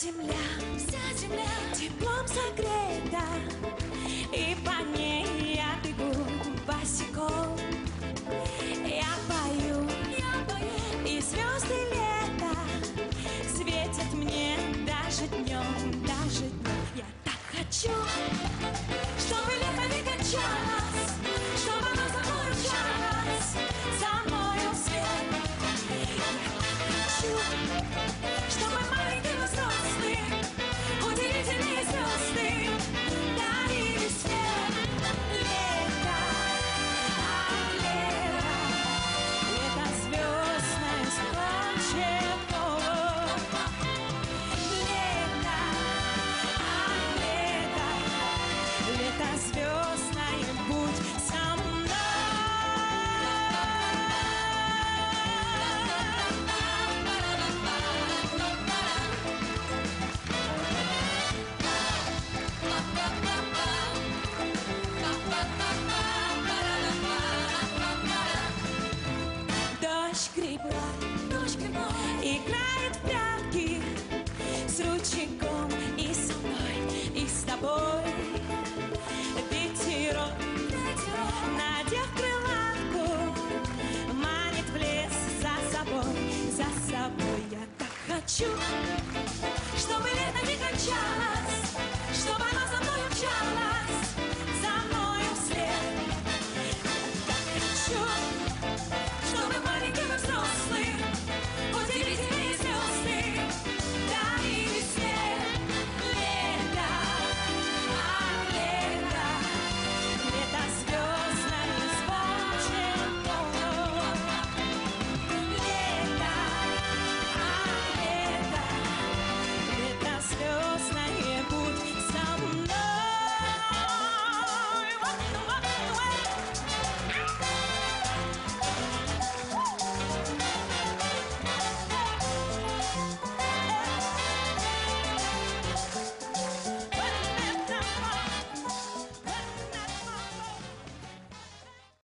земля, вся земля теплом согрета, И по ней я бегу босиком. Я пою, я пою, и звезды лета Светят мне даже днем играет в прятки с ручником и со мной, и с тобой. Ветерок, надев крылатку, манит в лес за собой, за собой. Я так хочу.